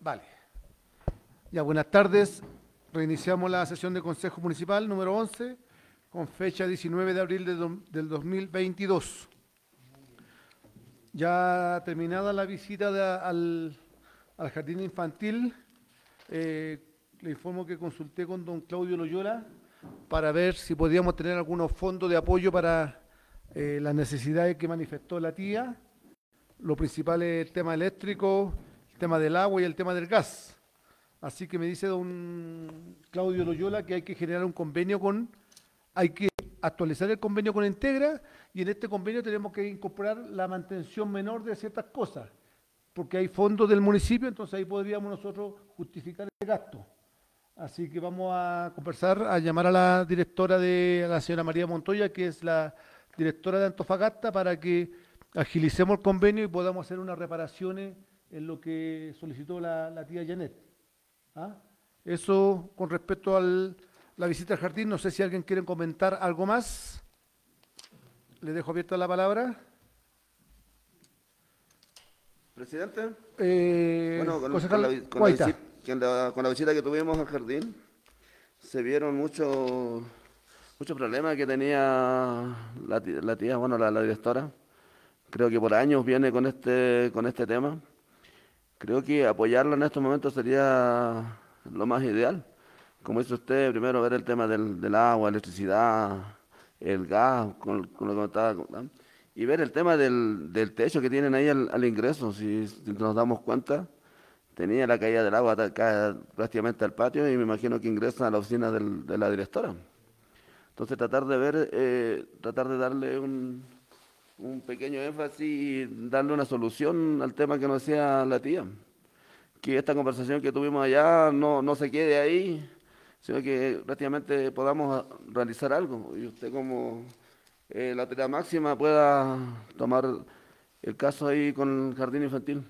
Vale. Ya, buenas tardes. Reiniciamos la sesión de Consejo Municipal número 11 con fecha 19 de abril de do- del 2022. Ya terminada la visita al, al jardín infantil, eh, le informo que consulté con don Claudio Loyola para ver si podíamos tener algunos fondos de apoyo para eh, las necesidades que manifestó la tía. Lo principal es el tema eléctrico, el tema del agua y el tema del gas. Así que me dice don Claudio Loyola que hay que generar un convenio con, hay que actualizar el convenio con Integra y en este convenio tenemos que incorporar la mantención menor de ciertas cosas, porque hay fondos del municipio, entonces ahí podríamos nosotros justificar el gasto. Así que vamos a conversar, a llamar a la directora de a la señora María Montoya, que es la directora de Antofagasta, para que agilicemos el convenio y podamos hacer unas reparaciones en lo que solicitó la, la tía Janet. ¿Ah? Eso con respecto a la visita al jardín, no sé si alguien quiere comentar algo más. Le dejo abierta la palabra. Presidente, Eh, bueno, con, la, con con visita que tuvimos al jardín, se vieron muchos muchos problemas que tenía la tía, bueno, la, la directora. Creo que por años viene con este, con este tema. Creo que apoyarla en estos momentos sería lo más ideal. Como dice usted, primero ver el tema del, del agua, electricidad, el gas, con, lo que estaba y ver el tema del, del techo que tienen ahí al, ingreso. Si, nos damos cuenta, tenía la caída del agua prácticamente al patio y me imagino que ingresa a la oficina de la directora. Entonces tratar de ver, eh, tratar de darle un, un pequeño énfasis y darle una solución al tema que nos decía la tía. Que esta conversación que tuvimos allá no, no se quede ahí, sino que prácticamente podamos realizar algo. Y usted como eh, la autoridad máxima pueda tomar el caso ahí con el jardín infantil.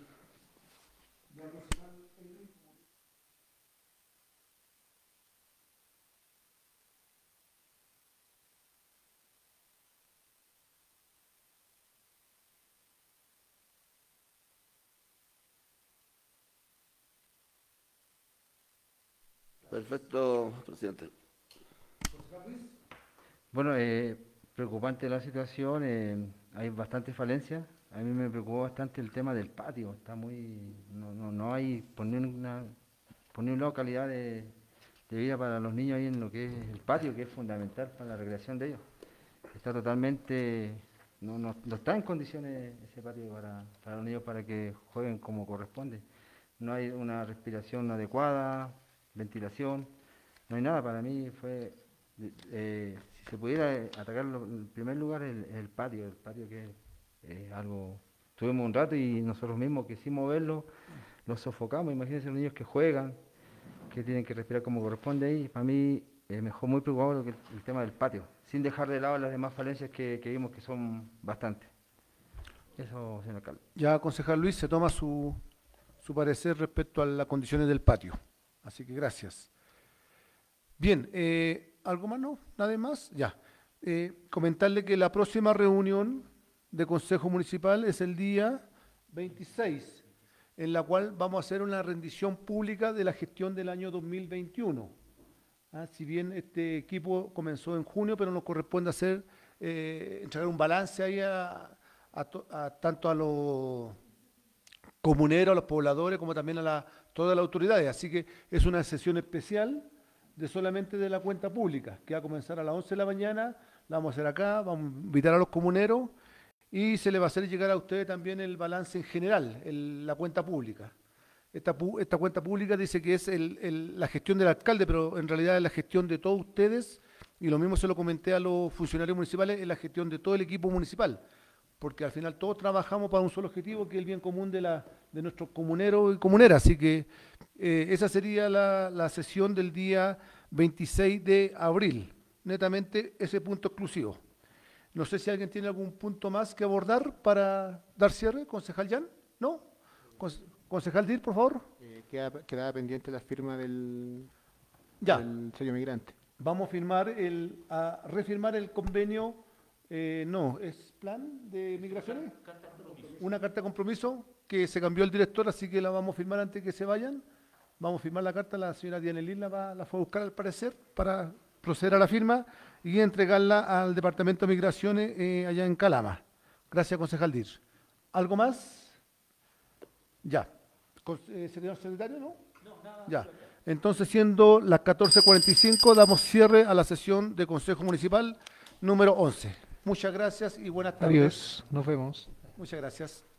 Perfecto, presidente. Bueno, eh, preocupante la situación, eh, hay bastante falencia. A mí me preocupó bastante el tema del patio, está muy, no, no, no hay por ni una, por calidad de, de vida para los niños ahí en lo que es el patio, que es fundamental para la recreación de ellos. Está totalmente, no, no, no está en condiciones ese patio para, para los niños para que jueguen como corresponde. No hay una respiración adecuada, ventilación, no hay nada. Para mí fue eh, si se pudiera eh, atacar en primer lugar el, el patio, el patio que es algo, tuvimos un rato y nosotros mismos quisimos verlo, lo sofocamos, imagínense los niños que juegan, que tienen que respirar como corresponde ahí, para mí eh, me muy preocupado que el tema del patio, sin dejar de lado las demás falencias que, que vimos que son bastantes. Eso, señor alcalde. Ya, concejal Luis, se toma su, su parecer respecto a las condiciones del patio. Así que gracias. Bien, eh, ¿algo más no? ¿Nada más? Ya. Eh, comentarle que la próxima reunión de Consejo Municipal es el día 26, en la cual vamos a hacer una rendición pública de la gestión del año 2021. Ah, si bien este equipo comenzó en junio, pero nos corresponde hacer, eh, entregar un balance ahí a- tanto a los comuneros, a los pobladores, como también a la, todas las autoridades. Así que es una sesión especial de solamente de la cuenta pública, que va a comenzar a las 11 de la mañana, la vamos a hacer acá, vamos a invitar a los comuneros y se le va a hacer llegar a ustedes también el balance en general, la cuenta pública. Esta, cuenta pública dice que es la gestión del alcalde, pero en realidad es la gestión de todos ustedes, y lo mismo se lo comenté a los funcionarios municipales, es la gestión de todo el equipo municipal, porque al final todos trabajamos para un solo objetivo, que es el bien común de, la, de nuestros comuneros y comuneras. Así que eh, esa sería la, la sesión del día 26 de abril, netamente ese punto exclusivo. No sé si alguien tiene algún punto más que abordar para dar cierre, concejal Jan, ¿no? Conce- Concejal Dir, por favor. Eh, queda, quedaba pendiente la firma del, Ya. del sello migrante. Vamos a firmar el, a refirmar el convenio, eh, no, ¿es plan de migraciones? Una carta de compromiso que se cambió el director, así que la vamos a firmar antes que se vayan. Vamos a firmar la carta, la señora Diana Lin la, va- la fue a buscar al parecer para proceder a la firma y entregarla al Departamento de Migraciones eh, allá en Calama. Gracias, concejal Dir. ¿Algo más? Ya. Eh, señor secretario, ¿no? Ya. Entonces, siendo las 14.45, damos cierre a la sesión de Consejo Municipal número 11. Muchas gracias y buenas tardes. Adiós, nos vemos. Muchas gracias.